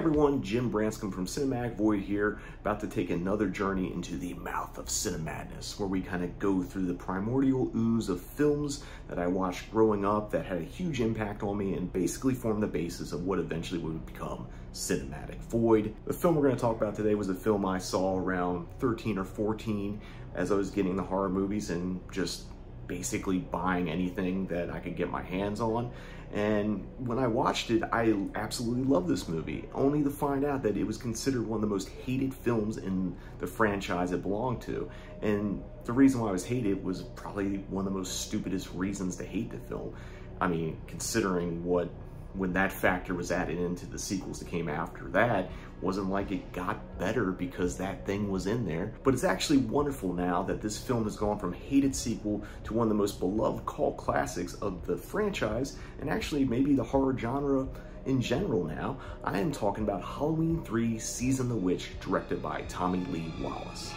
Everyone, Jim Branscombe from Cinematic Void here, about to take another journey into the mouth of Cinemadness, where we kind of go through the primordial ooze of films that I watched growing up that had a huge impact on me and basically formed the basis of what eventually would become Cinematic Void. The film we're going to talk about today was a film I saw around 13 or 14 as I was getting the horror movies and just basically buying anything that I could get my hands on. And when I watched it, I absolutely loved this movie, only to find out that it was considered one of the most hated films in the franchise it belonged to. And the reason why it was hated was probably one of the most stupidest reasons to hate the film. I mean, considering what when that factor was added into the sequels that came after that, wasn't like it got better because that thing was in there. But it's actually wonderful now that this film has gone from hated sequel to one of the most beloved cult classics of the franchise, and actually maybe the horror genre in general now. I am talking about Halloween 3 Season of the Witch, directed by Tommy Lee Wallace.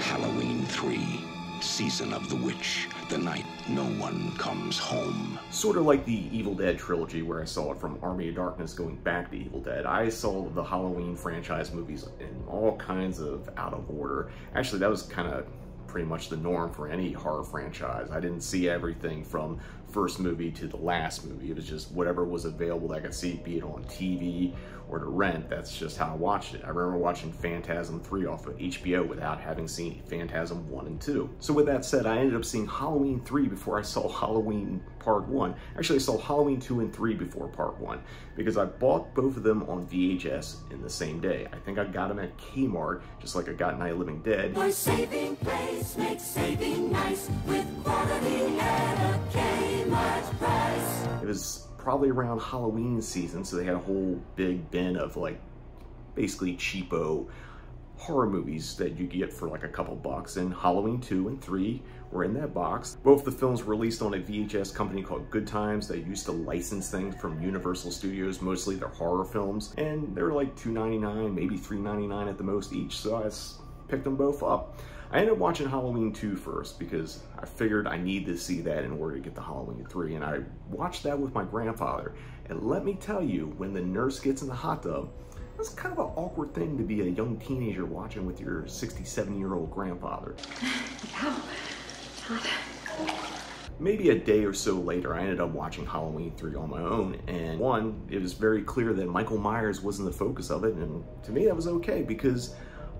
Halloween 3 Season of the Witch, the night no one comes home. Sort of like the Evil Dead trilogy where I saw it from Army of Darkness going back to Evil Dead. I saw the Halloween franchise movies in all kinds of out of order. Actually, that was kind of pretty much the norm for any horror franchise. I didn't see everything from first movie to the last movie. It was just whatever was available that I could see, be it on TV or to rent. That's just how I watched it. I remember watching Phantasm 3 off of HBO without having seen Phantasm 1 and 2. So with that said, I ended up seeing Halloween 3 before I saw Halloween Part 1. Actually, I saw Halloween 2 and 3 before Part 1 because I bought both of them on VHS in the same day. I think I got them at Kmart, just like I got Night Living Dead. My saving place makes saving nice with quality. It was probably around Halloween season, so they had a whole big bin of like basically cheapo horror movies that you get for like a couple bucks and Halloween 2 and 3 were in that box. Both the films were released on a VHS company called Good Times that used to license things from Universal Studios, mostly their horror films, and they were like $2.99, maybe $3.99 at the most each, so I picked them both up. I ended up watching Halloween 2 first because I figured I need to see that in order to get to Halloween 3. And I watched that with my grandfather. And let me tell you, when the nurse gets in the hot tub, that's kind of an awkward thing to be a young teenager watching with your 67 year old grandfather. Maybe a day or so later, I ended up watching Halloween 3 on my own. And one, it was very clear that Michael Myers wasn't the focus of it. And to me, that was okay because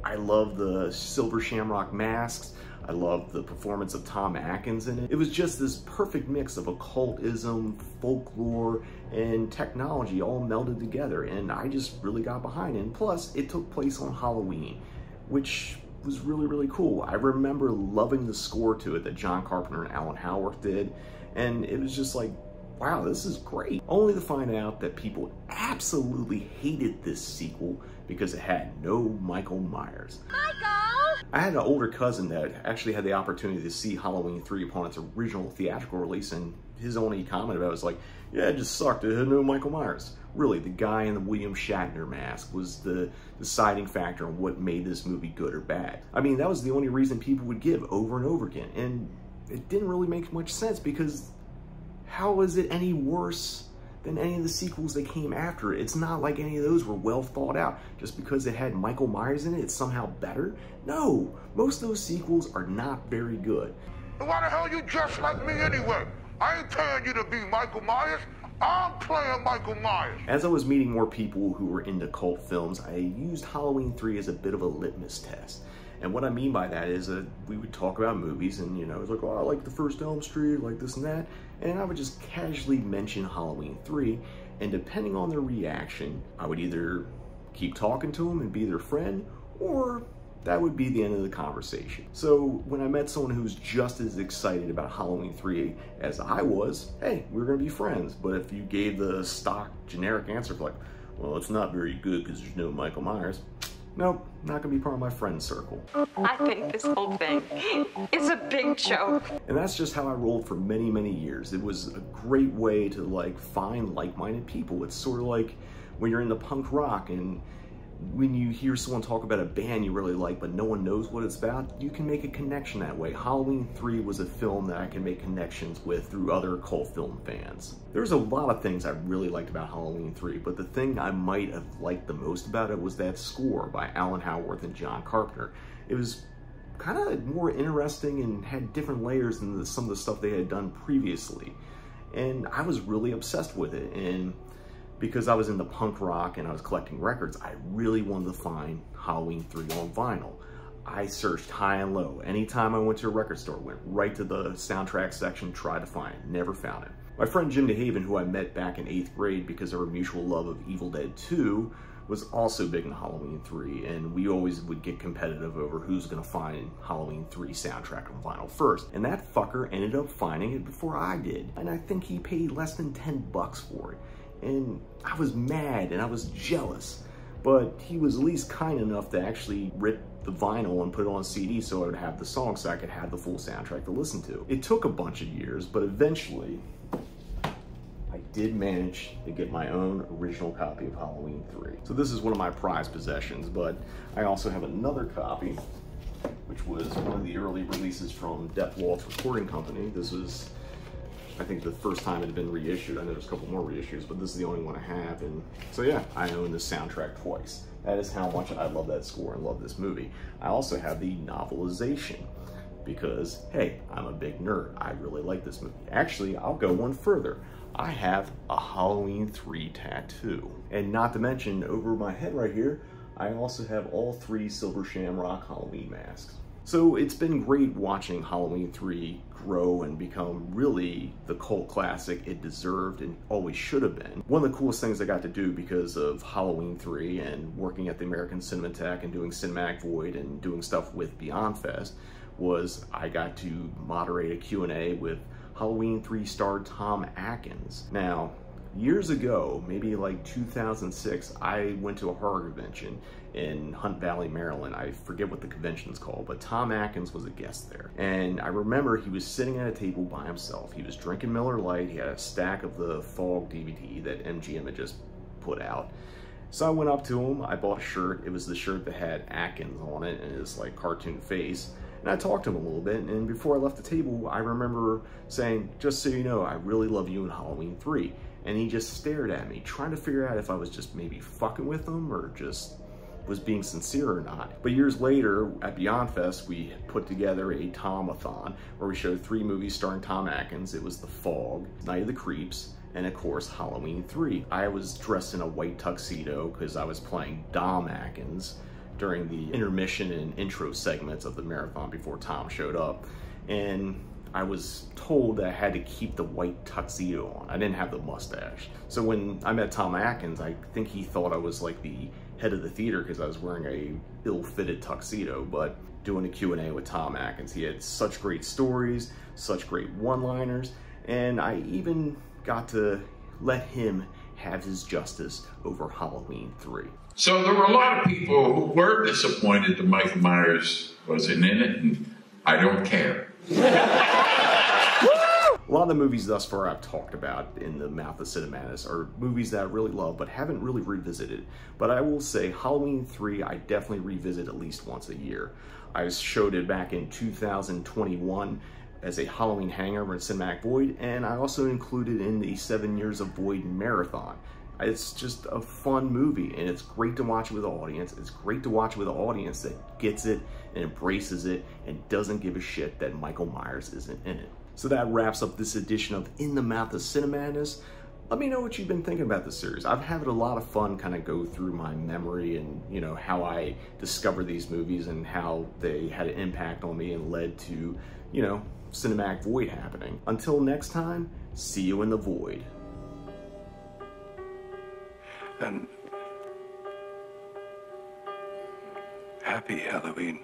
I love the silver shamrock masks. I love the performance of Tom Atkins in it. It was just this perfect mix of occultism, folklore, and technology all melded together, and I just really got behind it. And plus, it took place on Halloween, which was really, really cool. I remember loving the score to it that John Carpenter and Alan Howarth did, and it was just like, wow, this is great. Only to find out that people absolutely hated this sequel because it had no Michael Myers. Michael! I had an older cousin that actually had the opportunity to see Halloween 3 upon its original theatrical release, and his only comment about it was like, yeah, it just sucked. It had no Michael Myers. Really, the guy in the William Shatner mask was the deciding factor on what made this movie good or bad. I mean, that was the only reason people would give over and over again, and it didn't really make much sense because how is it any worse than any of the sequels that came after it. It's not like any of those were well thought out. Just because it had Michael Myers in it, it's somehow better? No, most of those sequels are not very good. Why the hell you dressed like me anyway? I ain't telling you to be Michael Myers. I'm playing Michael Myers. As I was meeting more people who were into cult films, I used Halloween 3 as a bit of a litmus test. And what I mean by that is that we would talk about movies and, you know, it's like, oh, I like the first Elm Street, I like this and that. And I would just casually mention Halloween 3. And depending on their reaction, I would either keep talking to them and be their friend, or that would be the end of the conversation. So when I met someone who's just as excited about Halloween 3 as I was, hey, we're gonna be friends. But if you gave the stock generic answer like, well, it's not very good because there's no Michael Myers, nope, not gonna be part of my friend circle. I think this whole thing is a big joke. And that's just how I rolled for many, many years. It was a great way to like find like-minded people. It's sort of like when you're into punk rock and when you hear someone talk about a band you really like but no one knows what it's about, you can make a connection that way. Halloween 3 was a film that I can make connections with through other cult film fans. There's a lot of things I really liked about Halloween 3, but the thing I might have liked the most about it was that score by Alan Howarth and John Carpenter. It was kind of more interesting and had different layers than the, some of the stuff they had done previously. And I was really obsessed with it. And because I was in the punk rock and I was collecting records, I really wanted to find Halloween 3 on vinyl. I searched high and low. Anytime I went to a record store, went right to the soundtrack section, tried to find never found it. My friend Jim DeHaven, who I met back in 8th grade because of our mutual love of Evil Dead 2, was also big in Halloween 3, and we always would get competitive over who's gonna find Halloween 3 soundtrack on vinyl first. And that fucker ended up finding it before I did. And I think he paid less than 10 bucks for it. And I was mad and I was jealous. But he was at least kind enough to actually rip the vinyl and put it on CD so I would have the song so I could have the full soundtrack to listen to. It took a bunch of years, but eventually I did manage to get my own original copy of Halloween 3. So this is one of my prized possessions, but I also have another copy, which was one of the early releases from Death Waltz Recording Company. This was I think the first time it had been reissued. I know there's a couple more reissues, but this is the only one I have. And so yeah, I own this soundtrack twice. That is how much I love that score and love this movie. I also have the novelization because, hey, I'm a big nerd. I really like this movie. Actually, I'll go one further. I have a Halloween 3 tattoo. And not to mention, over my head right here, I also have all three Silver Shamrock Halloween masks. So it's been great watching Halloween 3 grow and become really the cult classic it deserved and always should have been. One of the coolest things I got to do because of Halloween 3 and working at the American Cinematheque and doing Cinematic Void and doing stuff with Beyond Fest was I got to moderate a Q&A with Halloween 3 star Tom Atkins. Now, years ago, maybe like 2006, I went to a horror convention in Hunt Valley, Maryland. I forget what the convention's called, but Tom Atkins was a guest there. And I remember he was sitting at a table by himself. He was drinking Miller Lite. He had a stack of the Fog DVD that MGM had just put out. So I went up to him. I bought a shirt. It was the shirt that had Atkins on it and his like cartoon face. And I talked to him a little bit. And before I left the table, I remember saying, just so you know, I really love you in Halloween 3. And he just stared at me, trying to figure out if I was just maybe fucking with him or just was being sincere or not. But years later, at Beyond Fest, we put together a Tomathon where we showed three movies starring Tom Atkins. It was The Fog, Night of the Creeps, and of course Halloween 3. I was dressed in a white tuxedo because I was playing Dom Atkins during the intermission and intro segments of the marathon before Tom showed up. And I was told that I had to keep the white tuxedo on. I didn't have the mustache. So when I met Tom Atkins, I think he thought I was like the head of the theater because I was wearing a ill-fitted tuxedo, but doing a Q&A with Tom Atkins. He had such great stories, such great one-liners, and I even got to let him have his justice over Halloween 3. So there were a lot of people who were disappointed that Michael Myers wasn't in it, and I don't care. A lot of the movies thus far I've talked about in the Mouth of Cinemadness are movies that I really love but haven't really revisited. But I will say Halloween 3 I definitely revisit at least once a year. I showed it back in 2021 as a Halloween hangover in Cinematic Void and I also included in the 7 Years of Void Marathon. It's just a fun movie and it's great to watch with an audience. It's great to watch with an audience that gets it and embraces it and doesn't give a shit that Michael Myers isn't in it. So that wraps up this edition of In the Mouth of Cinemadness. Let me know what you've been thinking about the series. I've had a lot of fun kind of go through my memory and, you know, how I discovered these movies and how they had an impact on me and led to, you know, Cinematic Void happening. Until next time, see you in the void. And happy Halloween.